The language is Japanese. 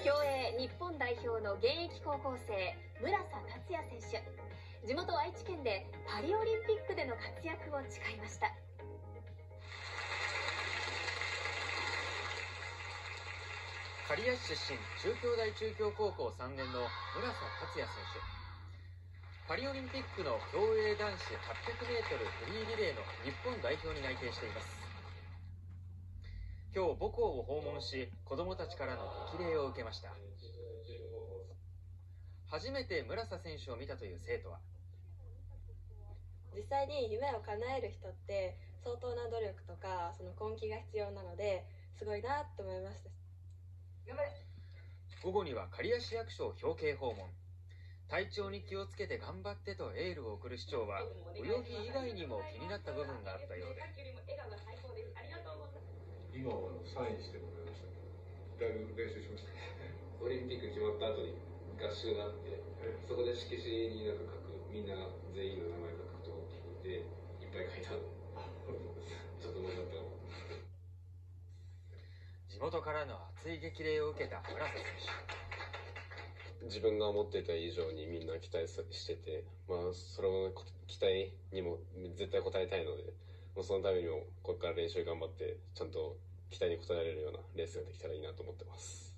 競泳日本代表の現役高校生村瀬達也選手。地元愛知県でパリオリンピックでの活躍を誓いました。刈谷市出身中京大中京高校3年の村瀬達也選手。パリオリンピックの競泳男子 800m フリーリレーの日本代表に内定しています。今日母校を訪問し子供たちからの激励を受けました。初めて村瀬選手を見たという生徒は。実際に夢を叶える人って相当な努力とかその根気が必要なのですごいなと思いました。頑張れ。午後には刈谷市役所を表敬訪問。体調に気をつけて頑張ってとエールを送る市長は泳ぎ以外にも気になった部分があったようで今はサインしてもらいましたけどだいぶ練習しました。オリンピック決まった後に合宿があってそこで色紙になんか書くみんな全員の名前書くと聞いていっぱい書いたのちょっとった地元からの熱い激励を受けた村瀬選自分が思っていた以上にみんな期待してて、まあ、その期待にも絶対応えたいので、もうそのためにもこれから練習頑張ってちゃんと期待に応えられるようなレースができたらいいなと思ってます。